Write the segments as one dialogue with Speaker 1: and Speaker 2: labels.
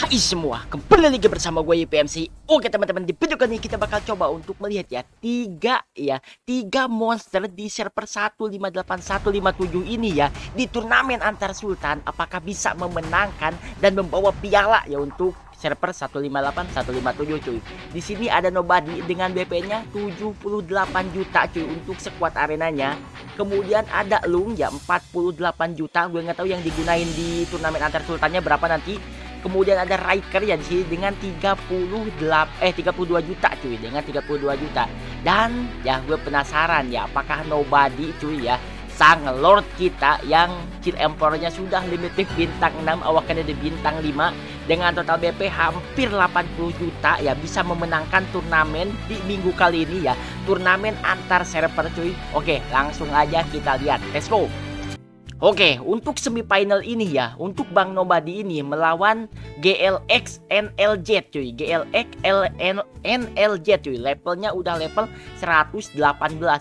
Speaker 1: Hai semua, kembali lagi bersama gue YPMC. Oke teman-teman, di video kali ini kita bakal coba untuk melihat ya Tiga ya, tiga monster di server 158157 ini ya Di turnamen antar sultan Apakah bisa memenangkan dan membawa piala ya untuk server 158157 cuy? Di sini ada Nobody dengan BP-nya 78 juta cuy untuk sekuat arenanya. Kemudian ada Lung ya 48 juta. Gue nggak tahu yang digunain di turnamen antar sultannya berapa nanti Kemudian ada Riker ya di sini dengan 38 eh 32 juta cuy, dengan 32 juta. Dan ya gue penasaran ya apakah nobody cuy ya sang lord kita yang Kill Emperor-nya sudah limited bintang 6 awakannya di bintang 5 dengan total BP hampir 80 juta ya bisa memenangkan turnamen di minggu kali ini ya. Turnamen antar server cuy. Oke langsung aja kita lihat. Let's go Oke, untuk semifinal ini ya, untuk Bang Nobody ini melawan GLX NLJ cuy. GLX LN, NLJ cuy. Levelnya udah level 118.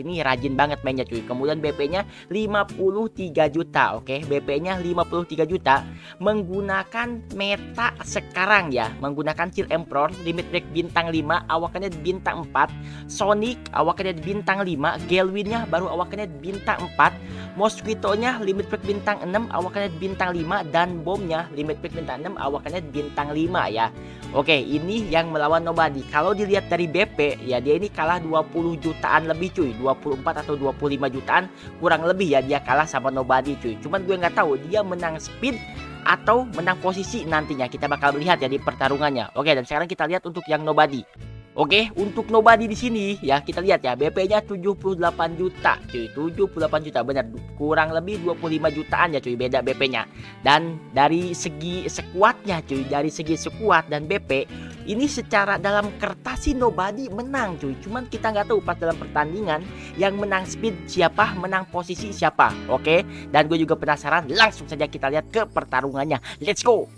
Speaker 1: Ini rajin banget mainnya cuy. Kemudian BP-nya 53 juta. Oke, BP-nya 53 juta menggunakan meta sekarang ya, menggunakan Chill Emperor limit break bintang 5, awakannya bintang 4, Sonic awakannya bintang 5, Gelwin-nya baru awakannya bintang 4 Mosquito-nya limit break bintang 6, awakannya bintang 5 dan bomnya limit break bintang 6, awakannya bintang 5 ya. Oke, ini yang melawan Nobody. Kalau dilihat dari BP, ya dia ini kalah 20 jutaan lebih cuy, 24 atau 25 jutaan kurang lebih ya dia kalah sama Nobody cuy. Cuman gue nggak tahu dia menang speed atau menang posisi nantinya. Kita bakal melihat ya di pertarungannya. Oke, dan sekarang kita lihat untuk yang Nobody. Oke, untuk nobody di sini ya kita lihat ya BP-nya 78 juta, cuy. 78 juta benar kurang lebih 25 jutaan ya cuy beda BP-nya. Dan dari segi sekuatnya cuy, dari segi sekuat dan BP ini secara dalam kertas sih nobody menang cuy. Cuman kita nggak tahu pas dalam pertandingan yang menang speed siapa, menang posisi siapa. Oke, dan gue juga penasaran langsung saja kita lihat ke pertarungannya. Let's go.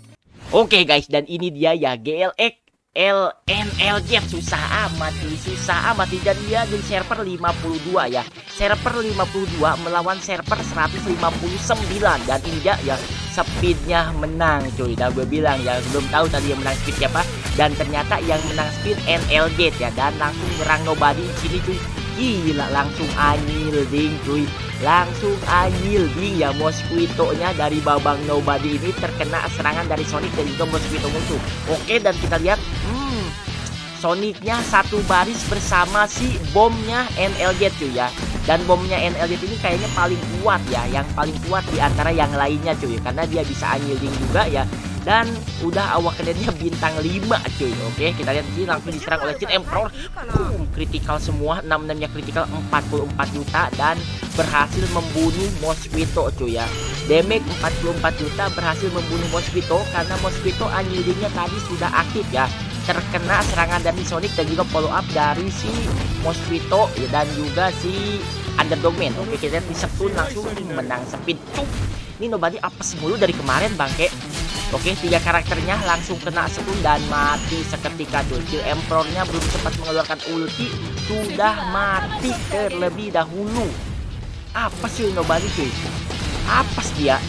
Speaker 1: Oke guys, dan ini dia ya GLX LNLJ susah amat susah amat dan dia di server 52 ya. Server 52 melawan server 159 dan ini dia ya speednya menang cuy. Dah gue bilang ya belum tahu tadi yang menang speed siapa. Dan ternyata yang menang speed NLJ ya. Dan langsung nyerang nobody sini cuy. Gila langsung anyil ding cuy langsung anyil ding ya mosquito nya dari babang nobody ini terkena serangan dari Sonic dan juga mosquito musuh. Oke dan kita lihat hmm Sonicnya satu baris bersama si bomnya NLJ cuy ya. Dan bomnya NLJ ini kayaknya paling kuat ya. Yang paling kuat di antara yang lainnya cuy karena dia bisa anyilding juga ya dan udah awak dia bintang 5 cuy. Oke kita lihat sini langsung diserang oleh Chin Emperor. Boom critical semua. 6 nya critical 44 juta. Dan berhasil membunuh Mosquito cuy ya. Damage 44 juta berhasil membunuh Mosquito. Karena Mosquito anyildingnya tadi sudah aktif ya. Terkena serangan dari Sonic dan juga follow up dari si Mosquito ya, dan juga si Underdogman. Oke, kita lihat di langsung menang speed. Ini nobody apes mulu dari kemarin bangke. Oke, tiga karakternya langsung kena setun dan mati seketika. Kill Emperor-nya belum sempat mengeluarkan ulti, sudah mati terlebih dahulu. Apa sih nobody cuy? Apes dia?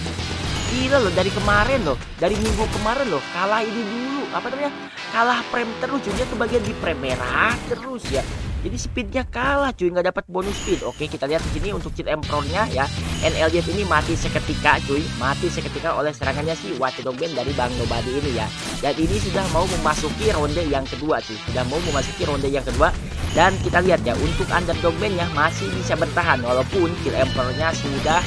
Speaker 1: Gila loh dari kemarin loh, dari minggu kemarin loh, kalah ini dulu, apa namanya? Kalah prem terus, dia kebagian di prem merah terus ya. Jadi speednya kalah cuy nggak dapat bonus speed. Oke kita lihat di sini untuk cheat emperornya ya. NLJ ini mati seketika cuy, mati seketika oleh serangannya si Watchdog Band dari Bang Nobody ini ya. Dan ini sudah mau memasuki ronde yang kedua cuy, sudah mau memasuki ronde yang kedua. Dan kita lihat ya untuk Underdog Band-nya masih bisa bertahan walaupun kill emperornya sudah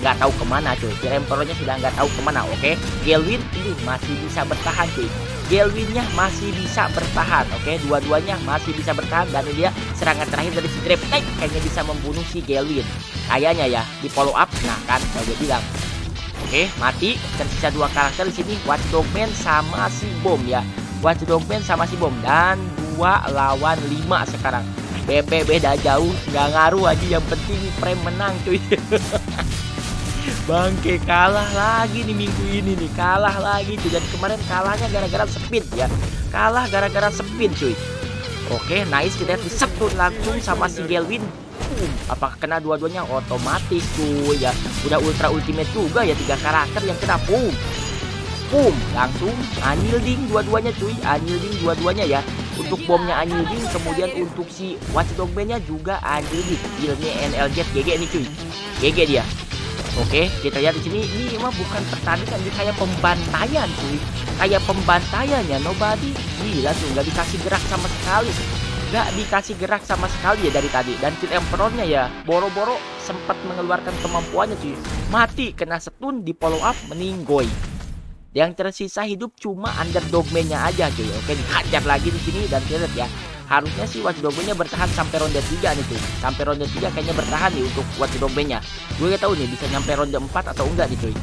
Speaker 1: nggak tahu ke mana cuy si Emperornya sudah nggak tahu ke mana oke okay? Gelwin ini masih bisa bertahan cuy Gelwinnya masih bisa bertahan oke okay? dua-duanya masih bisa bertahan dan dia serangan terakhir dari si Dreptide kayaknya bisa membunuh si Gelwin kayaknya ya di follow up nah kan kalau gue bilang Oke, mati. Tersisa dua karakter di sini, Watchdog Man sama si Bom ya. Watchdog Man sama si Bom dan dua lawan lima sekarang. BP beda jauh, nggak ngaruh aja. Yang penting frame menang cuy. Bangke kalah lagi nih minggu ini nih. Kalah lagi cuy. Dan kemarin kalahnya gara-gara speed ya. Kalah gara-gara speed cuy. Oke nice. Kita disebut langsung sama si Gelwin. Uh, apakah kena dua-duanya? Otomatis cuy ya. Udah ultra ultimate juga ya. Tiga karakter yang kena. Boom. Boom. Langsung Anilding dua-duanya cuy. Anilding dua-duanya ya. Untuk bomnya Anilding kemudian untuk si Watchdog nya juga Anilding skillnya NLZ GG nih cuy. GG dia Oke, kita lihat di sini ini mah bukan pertandingan, ini kayak pembantaian cuy. Kayak pembantaiannya nobody gila tuh nggak dikasih gerak sama sekali. Nggak dikasih gerak sama sekali ya dari tadi dan kill emperornya ya boro-boro sempat mengeluarkan kemampuannya cuy. Mati kena setun di follow up meninggoy. Yang tersisa hidup cuma underdog aja cuy. Oke, dihajar lagi di sini dan lihat ya. Harusnya sih Watch nya bertahan sampai ronde 3 nih cuy. Sampai ronde 3 kayaknya bertahan nih untuk Watch nya. Gue gak tahu nih bisa nyampe ronde 4 atau enggak nih cuy.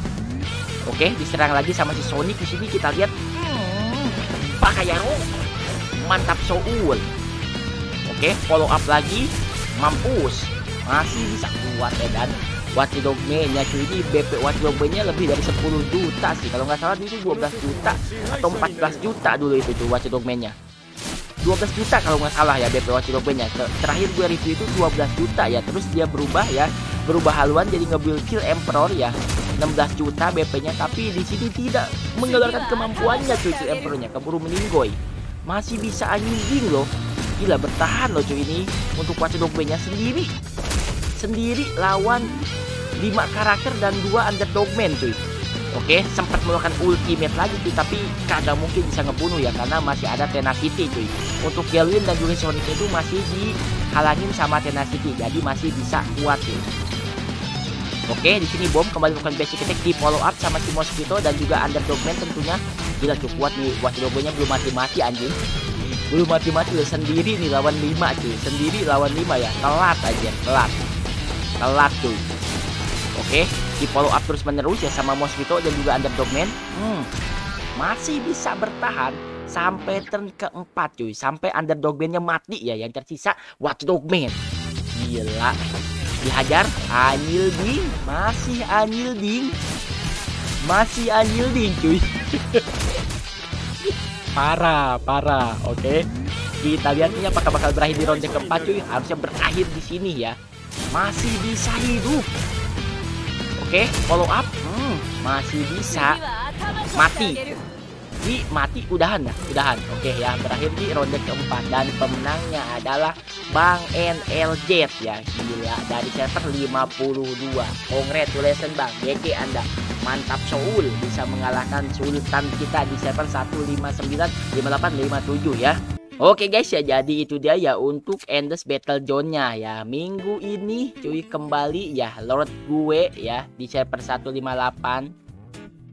Speaker 1: Oke, diserang lagi sama si Sonic di sini kita lihat. Hmm, Pakayaro. Mantap Soul. Oke, follow up lagi. Mampus. Masih bisa kuat ya dan Watchdog nya cuy ini BP Watchdog nya lebih dari 10 juta sih kalau nggak salah itu 12 juta atau 14 juta dulu itu tuh Watchdog nya 12 juta kalau nggak salah ya BP Watchdog nya terakhir gue review itu 12 juta ya. Terus dia berubah ya berubah haluan jadi ngebuild kill Emperor ya. 16 juta BP nya tapi di sini tidak mengeluarkan kemampuannya cuy kill Emperor nya keburu meninggoy. Masih bisa anjing loh. Gila bertahan loh cuy ini untuk Watchdog nya sendiri. Sendiri lawan 5 karakter dan 2 underdog man cuy. Oke, melakukan ultimate lagi cuy, tapi kagak mungkin bisa ngebunuh ya karena masih ada tenacity cuy. Untuk Galwin dan juga Sonic itu masih dihalangin sama tenacity, jadi masih bisa kuat cuy. Oke, di sini bom kembali melakukan basic attack di follow up sama si Mosquito dan juga underdog man tentunya gila cukup kuat nih. Wah, nya belum mati-mati anjing. Belum mati-mati sendiri nih lawan 5 cuy. Sendiri lawan 5 ya. Telat aja, telat. Telat cuy. Oke, di follow up terus menerus ya sama Mosquito dan juga Underdog Man. Hmm, masih bisa bertahan sampai turn keempat cuy. Sampai Underdog Man-nya mati ya. Yang tersisa Watchdog Man. Gila. Dihajar Anilding. Masih Anilding. Masih Anilding cuy. parah, parah. Oke. Kita lihat nih apakah bakal berakhir di ronde keempat cuy. Harusnya berakhir di sini ya. Masih bisa hidup. Oke, follow up. Hmm, masih bisa. Mati. Di mati udahan ya, udahan. Oke ya, berakhir di ronde keempat dan pemenangnya adalah Bang NLJ ya. Gila dari server 52. Congratulations Bang. GG Anda. Mantap Soul bisa mengalahkan Sultan kita di server 159 58 57 ya. Oke guys ya jadi itu dia ya untuk Endless Battle Zone-nya ya. Minggu ini cuy kembali ya Lord gue ya di server 158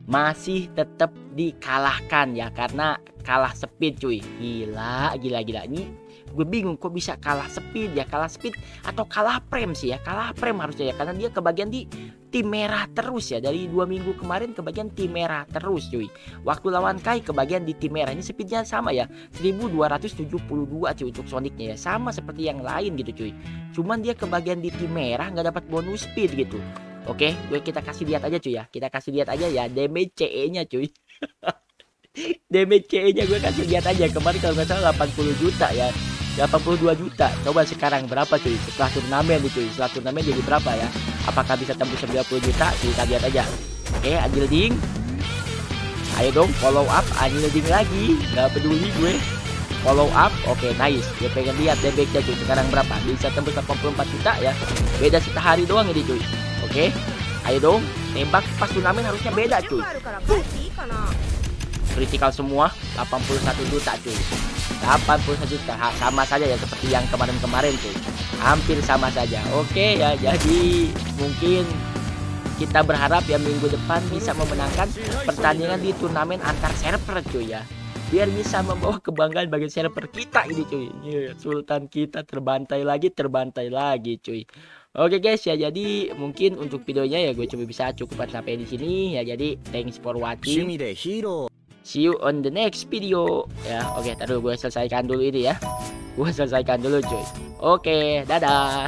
Speaker 1: Masih tetap dikalahkan ya karena kalah speed cuy. Gila gila gila. Ini gue bingung kok bisa kalah speed ya kalah speed atau kalah prem sih ya kalah prem harusnya ya karena dia kebagian di tim merah terus ya dari dua minggu kemarin kebagian tim merah terus cuy waktu lawan Kai kebagian di tim merah ini speednya sama ya 1272 cuy untuk Sonicnya ya sama seperti yang lain gitu cuy cuman dia kebagian di tim merah nggak dapat bonus speed gitu Oke, gue kita kasih lihat aja cuy ya. Kita kasih lihat aja ya damage CE-nya cuy. damage CE-nya gue kasih lihat aja. Kemarin kalau nggak salah 80 juta ya. 82 juta. Coba sekarang berapa cuy? Setelah turnamen nih cuy. Setelah turnamen jadi berapa ya? Apakah bisa tembus 90 juta? Kita lihat aja. Oke, Anjil Ding. Ayo dong follow up Anjil Ding lagi. Gak peduli gue. Follow up. Oke, nice. Gue pengen lihat DBK cuy. Sekarang berapa? Bisa tembus 84 juta ya. Beda setahari doang ini cuy. Oke. Ayo dong. Tembak pas turnamen harusnya beda cuy. Critical semua 81 juta cuy 81 juta. Sama saja ya seperti yang kemarin-kemarin tuh. Hampir sama saja. Oke ya jadi mungkin kita berharap ya minggu depan bisa memenangkan pertandingan di turnamen antar server cuy ya. Biar bisa membawa kebanggaan bagi server kita ini cuy. Iya, Sultan kita terbantai lagi terbantai lagi cuy. Oke guys ya jadi mungkin untuk videonya ya gue coba bisa cukupan sampai di sini. Ya jadi thanks for watching See you on the next video. Ya, oke, okay, taruh gue selesaikan dulu ini ya. Gue selesaikan dulu, cuy. Oke, okay, dadah.